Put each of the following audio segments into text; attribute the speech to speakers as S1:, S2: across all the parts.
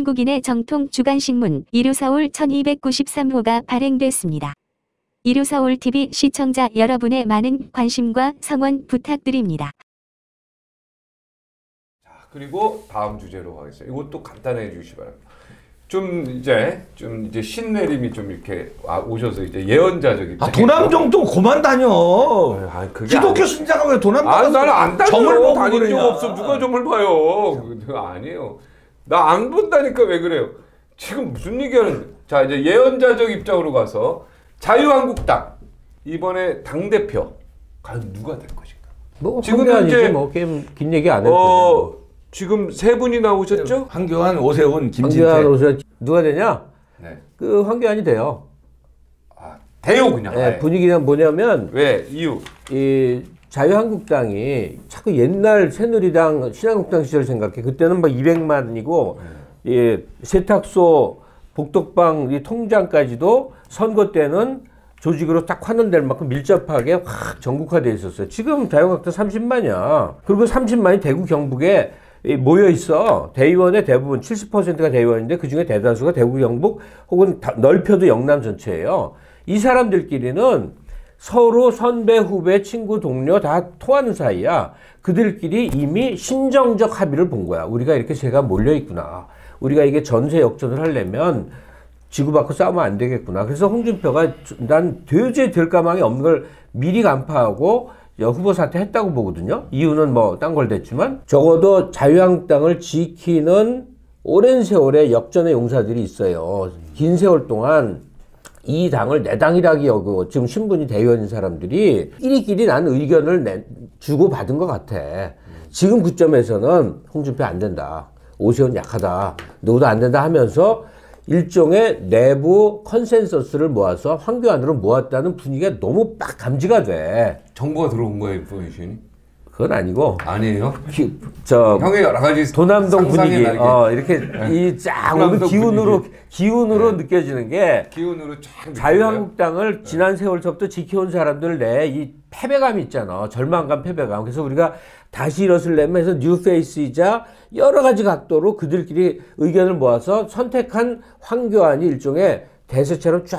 S1: 한국인의 정통 주간신문 이루서울 1293호가 발행됐습니다. 이루서울 TV 시청자 여러분의 많은 관심과 성원 부탁드립니다.
S2: 자, 그리고 다음 주제로 가겠습니다. 이것도 간단해 주시기 바랍니다. 좀 이제 좀 이제 신내림이 좀 이렇게 와- 오셔서 이제 예언자적 입장.
S3: 아 도남정 또 그만 다녀.
S2: 아, 그게
S3: 기독교
S2: 아니-
S3: 신자가 왜 도남정?
S2: 아, 나는 안 다녀.
S3: 점을
S2: 다닌 적. 없어. 누가 점을 봐요. 그거 아니에요. 나 안 본다니까 왜 그래요? 지금 무슨 얘기하는? 자 이제 예언자적 입장으로 가서 자유한국당 이번에 당 대표 과연 누가 될 것인가?
S4: 뭐
S2: 지금
S4: 지금 아니지
S2: 현재-
S4: 뭐 게임 긴 얘기 안 해도
S2: 어 지금 세 분이 나오셨죠?
S3: 한교안, 오세훈, 김진태.
S4: 황교안 오서 누가 되냐?
S2: 네.
S4: 그 황교안이 돼요.
S2: 아, 돼요 그냥.
S4: 예,
S2: 아예.
S4: 분위기가 뭐냐면
S2: 왜 이유?
S4: 이 자유한국당이 자꾸 옛날 새누리당 신한국당 시절 생각해 그때는 뭐 200만이고 이 세탁소 복덕방 이 통장까지도 선거 때는 조직으로 딱 환원될 만큼 밀접하게 확 전국화돼 있었어요. 지금 자유한국당 30만이야. 그리고 30만이 대구 경북에 이 모여 있어. 대의원의 대부분 70%가 대의원인데 그 중에 대다수가 대구 경북 혹은 다- 넓혀도 영남 전체예요. 이 사람들끼리는 서로 선배, 후배, 친구, 동료 다 통하는 사이야. 그들끼리 이미 신정적 합의를 본 거야. 우리가 이렇게 새가 몰려 있구나. 우리가 이게 전세 역전을 하려면 지구받고 싸우면 안 되겠구나. 그래서 홍준표가 난 도저히 될 가망이 없는 걸 미리 간파하고 후보 사퇴했다고 보거든요. 이유는 뭐 딴걸 됐지만 적어도 자유한국당을 지키는 오랜 세월의 역전의 용사들이 있어요. 긴 세월 동안 이 당을 내 당이라 여기고 지금 신분이 대의원인 사람들이 끼리끼리 난 의견을 내, 주고 받은 것 같아. 지금 그 점에서는 홍준표 안 된다. 오세훈 약하다. 누구도 안 된다 하면서 일종의 내부 consensus를 모아서 황교안으로 모았다는 분위기가 너무 딱 감지가 돼.
S2: 정보가 들어온 거예요 information이?
S4: 그건 아니고
S2: 아니에요.
S4: 기- 저
S2: 형의 여러 가지
S4: 도남동 분위기. 어, 이렇게 이쫙 오는 기운으로
S2: 분위기.
S4: 기운으로
S2: 네.
S4: 느껴지는 게
S2: 기운으로 쫙.
S4: 자유한국당을 지난 세월서부터 지켜온 사람들 내에 이 패배감이 있잖아. 절망감, 패배감. 그래서 우리가 다시 일어서려면 해서 뉴페이스이자 여러 가지 각도로 그들끼리 의견을 모아서 선택한 황교안이 일종의 대세처럼 쫙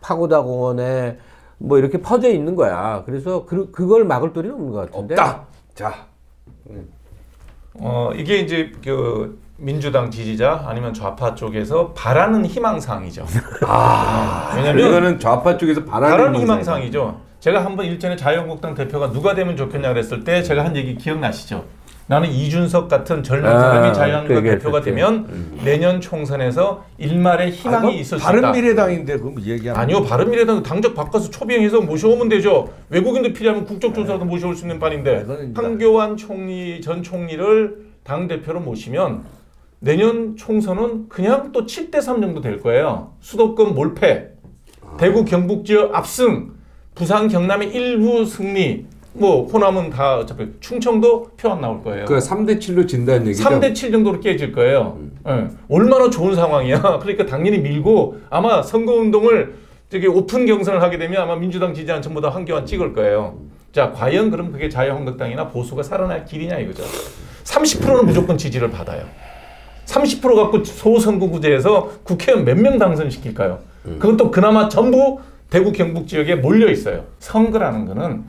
S4: 파고다 공원에 뭐 이렇게 퍼져 있는 거야. 그래서 그, 그걸 막을 돌이 없는 것 같은데.
S2: 없다. 자,
S5: 어 이게 이제 그 민주당 지지자 아니면 좌파 쪽에서 바라는 희망사항이죠.
S2: 아,
S5: 왜냐면
S2: 이거는 좌파 쪽에서 바라는,
S5: 바라는 희망사항이죠. 제가 한번 일전에 자유한국당 대표가 누가 되면 좋겠냐 그랬을 때 제가 한 얘기 기억나시죠? 나는 이준석 같은 젊은
S4: 아,
S5: 사람이 자유한국당 대표가
S4: 했었지.
S5: 되면 내년 총선에서 일말의 희망이 있을 수 있다.
S3: 아, 바른 미래당인데 그럼 얘기하면
S5: 아니요, 바른미래당 당적 바꿔서 초빙해서 모셔오면 되죠. 외국인도 필요하면 국적조사도 모셔올 수 있는 판인데
S3: 그거는 이제
S5: 황교안 총리 전 총리를 당 대표로 모시면 내년 총선은 그냥 또 7대 3 정도 될 거예요. 수도권 몰패, 대구 경북 지역 압승, 부산 경남의 일부 승리, 뭐 호남은 다 어차피 충청도 표 안 나올 거예요.
S2: 그 3대 7로 진다는 얘기죠.
S5: 3대 7 정도로 깨질 거예요. 예. 얼마나 좋은 상황이야. 그러니까 당연히 밀고 아마 선거 운동을 저기 오픈 경선을 하게 되면 아마 민주당 지지한 전부 다 황교안 찍을 거예요. 자, 과연 그럼 그게 자유한국당이나 보수가 살아날 길이냐 이거죠. 30%는 무조건 지지를 받아요. 30% 갖고 소선거구제에서 국회의원 몇 명 당선시킬까요? 그건 또 그나마 전부 대구 경북 지역에 몰려 있어요. 선거라는 거는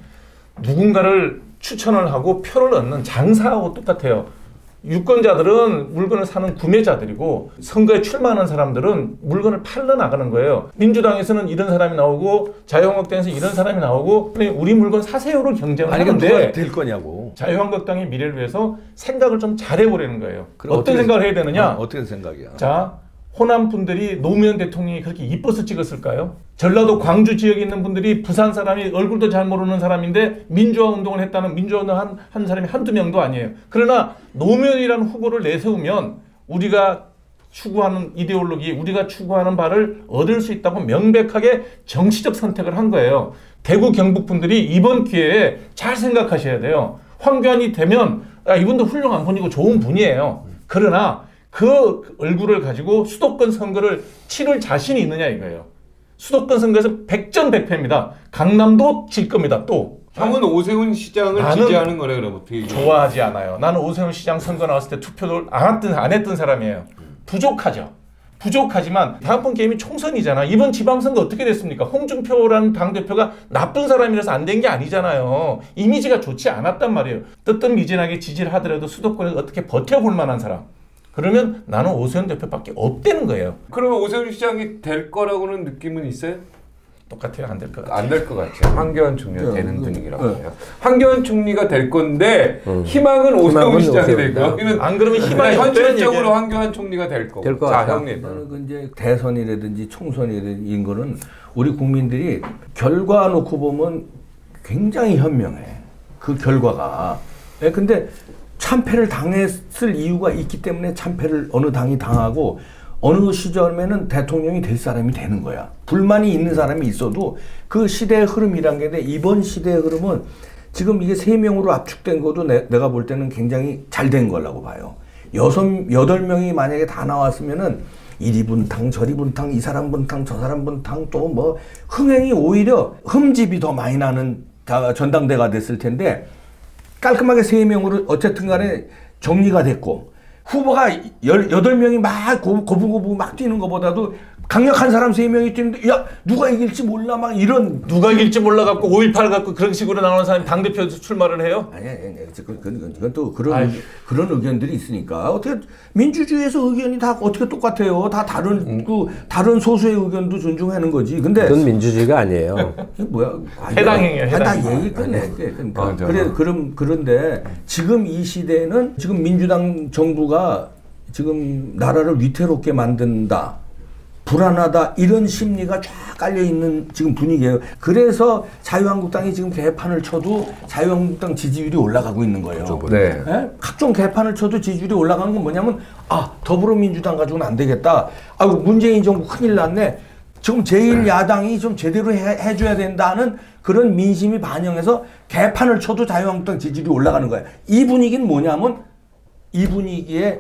S5: 누군가를 추천을 하고 표를 얻는 장사하고 똑같아요. 유권자들은 물건을 사는 구매자들이고 선거에 출마하는 사람들은 물건을 팔러 나가는 거예요. 민주당에서는 이런 사람이 나오고 자유한국당에서 이런 사람이 나오고 우리 물건 사세요를 경쟁을
S3: 아니 그럼 누가
S5: 하는데
S3: 될 거냐고.
S5: 자유한국당의 미래를 위해서 생각을 좀 잘해보려는 거예요. 어떤 생각을 해야 되느냐?
S3: 어, 어떻게 생각이야?
S5: 자, 호남 분들이 노무현 대통령이 그렇게 이뻐서 찍었을까요? 전라도 광주 지역에 있는 분들이 부산 사람이 얼굴도 잘 모르는 사람인데 민주화 운동을 했다는 민주화 운동 한, 한 사람이 한두 명도 아니에요. 그러나 노무현이라는 후보를 내세우면 우리가 추구하는 이데올로기, 우리가 추구하는 바를 얻을 수 있다고 명백하게 정치적 선택을 한 거예요. 대구 경북 분들이 이번 기회에 잘 생각하셔야 돼요. 황교안이 되면 아, 이분도 훌륭한 분이고 좋은 분이에요. 그러나 그 얼굴을 가지고 수도권 선거를 치를 자신이 있느냐 이거예요. 수도권 선거에서 백전백패입니다. 강남도 질 겁니다. 또
S2: 형은 오세훈 시장을 지지하는 거네 그럼 어떻게?
S5: 좋아하지 않아요. 나는 오세훈 시장 선거 나왔을 때 투표를 안 했던 안 했던 사람이에요. 부족하죠. 부족하지만 다음번 게임이 총선이잖아. 이번 지방선거 어떻게 됐습니까? 홍준표라는 당대표가 나쁜 사람이라서 안 된 게 아니잖아요. 이미지가 좋지 않았단 말이에요. 뜨뜻미진하게 지지를 하더라도 수도권에서 어떻게 버텨볼 만한 사람. 그러면 나는 오세훈 대표밖에 없다는 거예요.
S2: 그러면 오세훈 시장이 될 거라고는 느낌은 있어요?
S5: 똑같아요. 안 될 것 같아요.
S2: 안 될 것 같아요. 황교안 총리가
S4: 네,
S2: 되는
S4: 그,
S2: 분위기라고
S4: 네.
S2: 해요. 황교안 총리가 될 건데 희망은 오세훈 시장이. 될 거예요. 여기는
S5: 안 그러면 희망이 없다는
S2: 현실적으로. 황교안 총리가 될 거고.
S4: 될것
S2: 자,
S4: 같아요.
S2: 형님.
S3: 저는 그 이제 대선이라든지 총선이라든지 이런 거는 우리 국민들이 결과 놓고 보면 굉장히 현명해. 그 결과가. 예, 근데 참패를 당했을 이유가 있기 때문에 참패를 어느 당이 당하고 어느 시점에는 대통령이 될 사람이 되는 거야. 불만이 있는 사람이 있어도 그 시대의 흐름이란 게 돼. 이번 시대의 흐름은 지금 이게 세 명으로 압축된 것도 내, 내가 볼 때는 굉장히 잘 된 거라고 봐요. 여섯 여덟 명이 만약에 다 나왔으면은 이리 분탕 저리 분탕 이 사람 분탕 저 사람 분탕 또 뭐 흥행이 오히려 흠집이 더 많이 나는 다 전당대가 됐을 텐데 깔끔하게 세 명으로 어쨌든 간에 정리가 됐고 후보가 열 여덟 명이 막 고- 고분고분 막 뛰는 것보다도 강력한 사람 세 명이 뛰는데 야 누가 이길지 몰라 막 이런
S5: 누가 이길지 몰라 갖고 5.18 갖고 그런 식으로 나오는 사람이 당 대표 출마를 해요?
S3: 아니, 아니, 아니, 그건, 그건, 그건 또 그런
S5: 아이.
S3: 그런 의견들이 있으니까 어떻게 민주주의에서 의견이 다 어떻게 똑같아요? 다 다른 그 다른 소수의 의견도 존중하는 거지. 근데
S4: 그건 민주주의가 아니에요.
S3: 뭐야?
S5: 해당행위야, 해당.
S3: 얘기 끝내. 그러니까
S2: 맞아.
S3: 그래 그럼 그런데 지금 이 시대는 지금 민주당 정부가 지금 나라를 위태롭게 만든다. 불안하다 이런 심리가 쫙 깔려 있는 지금 분위기예요. 그래서 자유한국당이 지금 개판을 쳐도 자유한국당 지지율이 올라가고 있는 거예요.
S2: 네.
S3: 예? 각종 개판을 쳐도 지지율이 올라가는 건 뭐냐면 아 더불어민주당 가지고는 안 되겠다. 아 문재인 정부 큰일 났네. 지금 제1 야당이 좀 제대로 해, 해줘야 된다는 그런 민심이 반영해서 개판을 쳐도 자유한국당 지지율이 올라가는 거야. 이 분위기는 뭐냐면 이 분위기에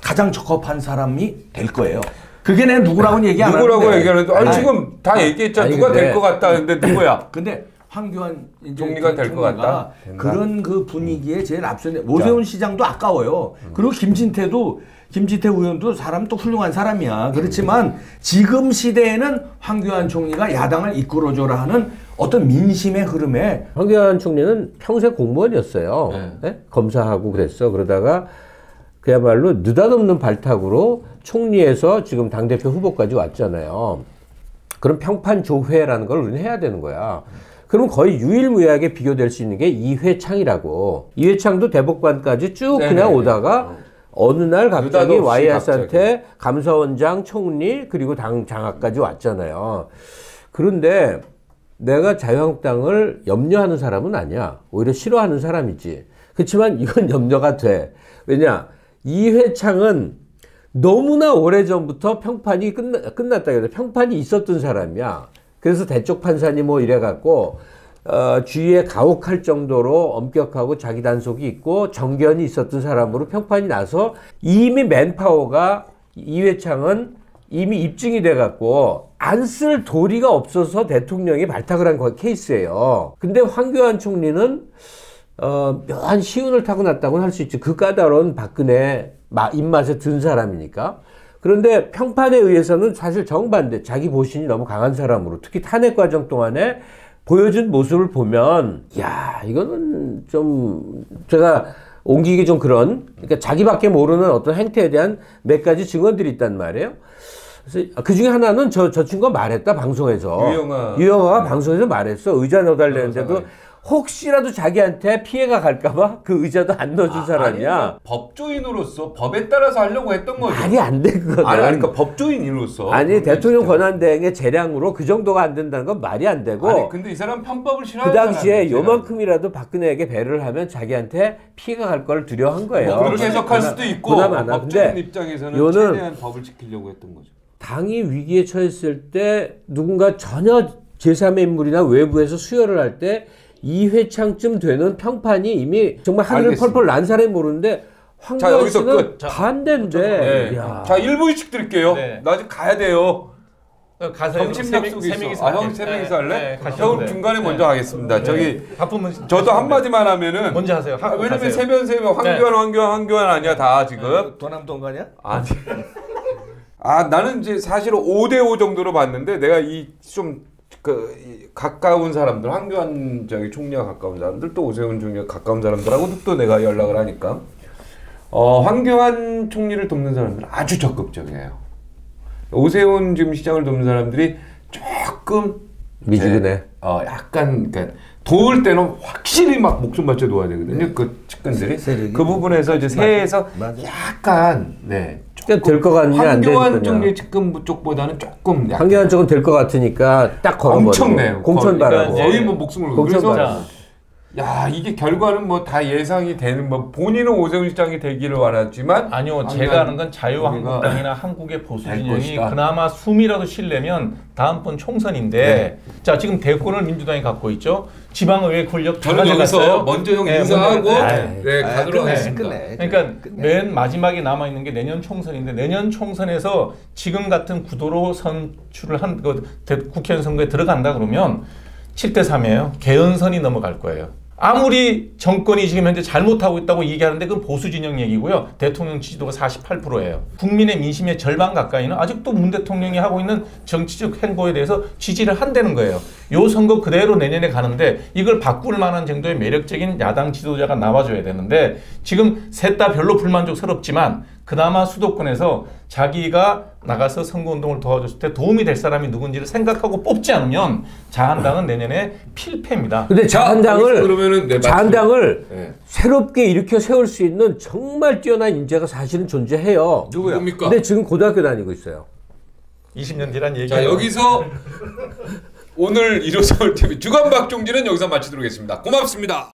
S3: 가장 적합한 사람이 될 거예요. 그게 내 누구라고는 얘기 안
S2: 누구라고
S3: 하는데.
S2: 얘기하는데 아니
S3: 아니,
S2: 지금 다 얘기했잖아.
S4: 아니,
S2: 누가 될 것 같다. 근데 누구야?
S3: 근데 황교안
S2: 총리가 될것
S3: 총리가
S2: 같다?
S3: 그런 그 분위기에 제일 앞서는 오세훈 시장도 아까워요. 그리고 김진태도 김진태 의원도 사람 또 훌륭한 사람이야. 그렇지만 지금 시대에는 황교안 총리가 야당을 이끌어줘라 하는 어떤 민심의 흐름에
S4: 황교안 총리는 평생 공무원이었어요. 예? 검사하고 그랬어. 그러다가 그야말로 느닷없는 발탁으로 총리에서 지금 당대표 후보까지 왔잖아요. 그럼 평판 조회라는 걸 우리는 해야 되는 거야. 그럼 거의 유일무이하게 비교될 수 있는 게 이회창이라고. 이회창도 대법관까지 쭉
S2: 네네.
S4: 그냥 오다가 어느 날 갑자기 YS한테 감사원장, 총리 그리고 당 장악까지 왔잖아요. 그런데 내가 자유한국당을 염려하는 사람은 아니야. 오히려 싫어하는 사람이지. 그렇지만 이건 염려가 돼. 왜냐? 이회창은 너무나 오래전부터 평판이 끝나, 끝났다. 평판이 있었던 사람이야. 그래서 대쪽 판사니 뭐 이래갖고, 어, 주위에 가혹할 정도로 엄격하고 자기 단속이 있고 정견이 있었던 사람으로 평판이 나서 이미 맨파워가 이회창은 이미 입증이 돼갖고 안 쓸 도리가 없어서 대통령이 발탁을 한 거- 케이스예요. 근데 황교안 총리는 어, 묘한 시운을 타고났다고는 할 수 있지. 그 까다로운 박근혜 마- 입맛에 든 사람이니까. 그런데 평판에 의해서는 사실 정반대, 자기 보신이 너무 강한 사람으로 특히 탄핵 과정 동안에 보여준 모습을 보면, 야, 이거는 좀 제가 옮기기 좀 그런, 그러니까 자기밖에 모르는 어떤 행태에 대한 몇 가지 증언들이 있단 말이에요. 그래서 그 중에 하나는 저, 저 친구가 말했다, 방송에서.
S2: 유영아.
S4: 유영아가 방송에서 말했어. 의자 넣어달라는데도 혹시라도 자기한테 피해가 갈까봐 그 의자도 안 넣어준 사람이야.
S2: 아니, 법조인으로서 법에 따라서 하려고 했던 거죠.
S4: 말이 안 된 거거든.
S2: 아니, 아니, 그러니까 법조인으로서.
S4: 아니,
S2: 게
S4: 대통령. 권한대행의 재량으로 그 정도가 안 된다는 건 말이 안 되고
S2: 아니 근데 이 사람 편법을
S4: 그
S2: 싫어하는
S4: 당시에
S2: 사람이야,
S4: 요만큼이라도 박근혜에게 배를 하면 자기한테 피해가 갈 걸 두려워한 거예요.
S2: 뭐 그렇게 해석할 수도 있고
S4: 그나마나.
S2: 법조인 입장에서는
S4: 요는
S2: 최대한 법을 지키려고 했던 거죠.
S4: 당이 위기에 처했을 때 누군가 전혀 제3의 인물이나 외부에서 수혈을 할 때 이회창쯤 되는 평판이 이미 정말 하늘을
S2: 알겠습니다.
S4: 펄펄 난 사람이 모르는데
S2: 자,
S4: 황교안
S2: 여기서
S4: 씨는
S2: 끝.
S4: 반대인데
S2: 네.
S4: 야.
S2: 자 1부씩 드릴게요.
S5: 네.
S2: 나 지금 가야 돼요.
S5: 가세요.
S2: 점심
S5: 세 명-
S2: 약속이
S5: 세
S2: 있어.
S5: 명이서
S2: 아. 형 세 명이서
S5: 네,
S2: 할래?
S5: 네, 가셔도
S2: 형
S5: 돼요.
S2: 중간에
S5: 네.
S2: 먼저 하겠습니다.
S5: 네.
S2: 저기
S5: 바쁘면
S2: 저도 한마디만 하면은
S5: 먼저 하세요.
S2: 아,
S5: 하고
S2: 왜냐면
S5: 가세요.
S2: 세면 세면 황교안 황교안 황교안 아니야 다 지금.
S3: 도남동가냐?
S2: 아니 아 나는 이제 사실은 5대5 정도로 봤는데 내가 이 좀 그 가까운 사람들 황교안 저기 총리와 가까운 사람들 또 오세훈 총리와 가까운 사람들하고도 또 내가 연락을 하니까 어 황교안 총리를 돕는 사람들은 아주 적극적이에요. 오세훈 지금 시장을 돕는 사람들이 조금
S4: 미지근해.
S2: 어 약간 그러니까 도울 때는 확실히 막 목숨 바쳐 도와야 되거든요. 그 측근들이. 그 부분에서 이제
S3: 맞아.
S2: 약간 네
S4: 될것 같냐, 안
S2: 황교안
S4: 되겠냐.
S2: 총리 측근부 쪽보다는 조금 약간
S4: 황교안 쪽은 될 것 같으니까 딱 걸어버리고
S2: 엄청내요.
S4: 공천
S2: 거의-
S4: 바라고.
S5: 이제
S2: 거의 뭐 목숨을 걸고.
S4: 공천
S2: 그래서
S4: 바라고.
S2: 야 이게 결과는 뭐 다 예상이 되는 뭐 본인은 오세훈 시장이 되기를 원하지만
S5: 아니요, 제가 아는 건 자유한국당이나 한국의 보수
S2: 될
S5: 진영이. 그나마 숨이라도 쉬려면 다음번 총선인데 자 지금 대권을 민주당이 갖고 있죠. 지방의회 권력 다
S2: 저는 여기서. 먼저 형
S5: 네,
S2: 인사하고
S5: 먼저-
S2: 네,
S5: 네.
S2: 가도록
S3: 끝내,
S2: 하겠습니다.
S5: 그러니까
S3: 끝내.
S5: 맨 마지막에 남아 있는 게 내년 총선인데 내년 총선에서 지금 같은 구도로 선출을 한 그, 대- 국회의원 선거에 들어간다 그러면 7대 3이에요. 개헌선이 넘어갈 거예요. 아무리 정권이 지금 현재 잘못하고 있다고 얘기하는데 그건 보수 진영 얘기고요. 대통령 지지도가 48%예요. 국민의 민심의 절반 가까이는 아직도 문 대통령이 하고 있는 정치적 행보에 대해서 지지를 한다는 거예요. 요 선거 그대로 내년에 가는데 이걸 바꿀 만한 정도의 매력적인 야당 지도자가 나와줘야 되는데 지금 셋 다 별로 불만족스럽지만 그나마 수도권에서 자기가 나가서 선거운동을 도와줬을 때 도움이 될 사람이 누군지를 생각하고 뽑지 않으면 자한당은 내년에 필패입니다.
S4: 근데 자한당을
S2: 그러면은 네,
S4: 자한당을
S2: 네.
S4: 새롭게 일으켜 세울 수 있는 정말 뛰어난 인재가 사실은 존재해요.
S2: 누구야? 뭡니까?
S4: 근데 지금 고등학교 다니고 있어요.
S5: 20년 뒤란 얘기.
S2: 자 여기서 오늘 일요서울 TV 주간 박종진은 여기서 마치도록 하겠습니다. 고맙습니다.